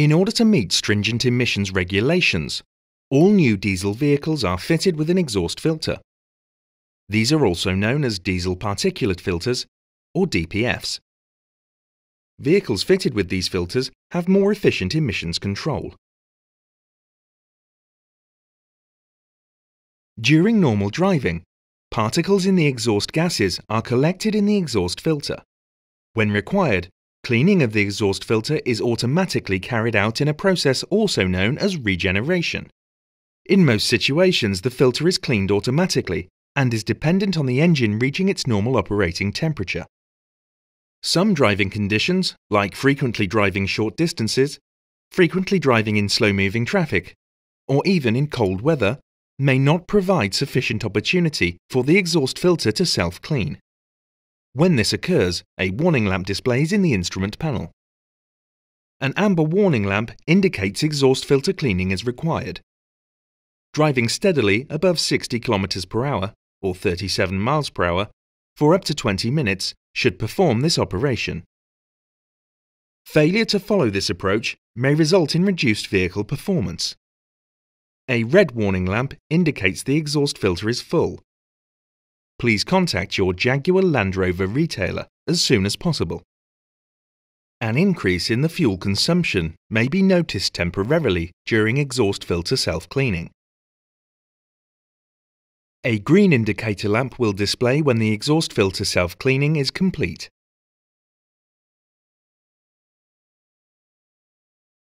In order to meet stringent emissions regulations, all new diesel vehicles are fitted with an exhaust filter. These are also known as diesel particulate filters or DPFs. Vehicles fitted with these filters have more efficient emissions control. During normal driving, particles in the exhaust gases are collected in the exhaust filter. When required, cleaning of the exhaust filter is automatically carried out in a process also known as regeneration. In most situations, the filter is cleaned automatically and is dependent on the engine reaching its normal operating temperature. Some driving conditions, like frequently driving short distances, frequently driving in slow-moving traffic, or even in cold weather, may not provide sufficient opportunity for the exhaust filter to self-clean. When this occurs, a warning lamp displays in the instrument panel. An amber warning lamp indicates exhaust filter cleaning is required. Driving steadily above 60 km per hour or 37 miles per hour for up to 20 minutes should perform this operation. Failure to follow this approach may result in reduced vehicle performance. A red warning lamp indicates the exhaust filter is full. Please contact your Jaguar Land Rover retailer as soon as possible. An increase in the fuel consumption may be noticed temporarily during exhaust filter self-cleaning. A green indicator lamp will display when the exhaust filter self-cleaning is complete.